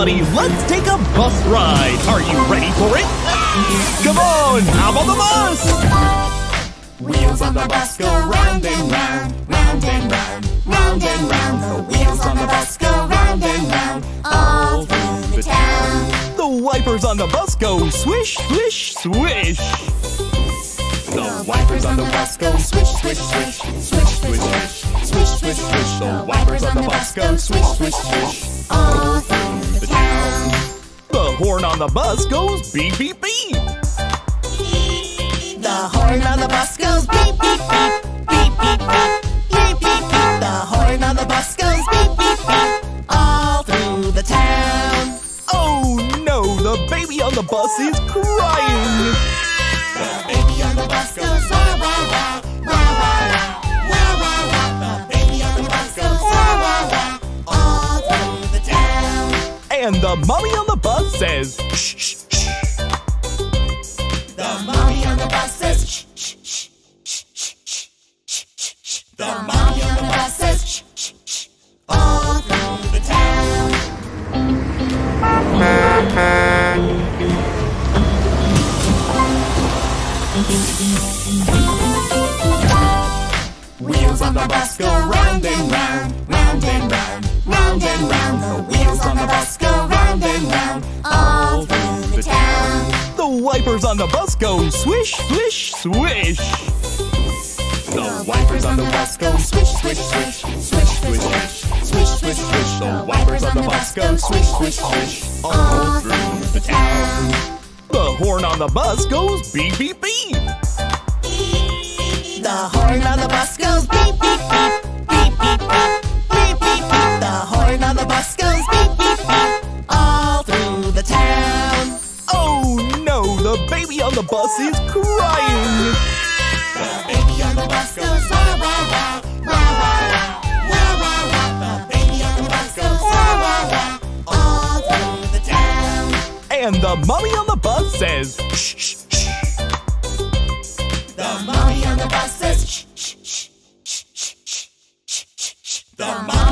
everybody, let's take a bus ride. Are you ready for it? Come on, hop on the bus. Wheels on the bus go round and round, round and round, round and round. The wheels on the bus go round and round, all through the town. The wipers on the bus go swish, swish, swish. The wipers on the bus go swish, swish, swish, swish, swish, swish, swish, swish, swish. The wipers on the bus go swish, swish, swish, The horn on the bus goes beep, beep, beep. The horn on the bus goes beep, beep, beep, beep, beep, beep, beep, beep, beep. The horn on the bus goes beep, beep, beep, all through the town. Oh no, the baby on the bus is crying. And the mommy on the bus says shh, shh, shh. The mommy on the bus says shh, shh, shh, shh, shh, shh, shh, shh. The mommy on the bus says shh, shh, shh, all through the town. Wheels on the bus go round and round, round and round, round and round. The wheels on the bus go round and round, all through the town. The wipers on the bus go swish, swish, swish. The wipers on the bus go swish, swish, swish, swish, swish, swish, swish, swish, swish. The wipers on the bus go swish, swish, swish, all through the town. The horn on the bus goes beep, beep, beep. The horn on the bus goes beep, beep, beep, beep, another bus goes beep, beep, beep, all through the town. Oh no, the baby on the bus is crying. The baby on the bus goes wah, wah, wah, wah, wah, wah. Wah, wah, wah. The baby on the bus goes wah, wah, wah, all through the town. And the mommy on the bus says, shh, shh, shh. The mommy on the bus says, shh, shh, shh, shh, shh, shh, shh. The mommy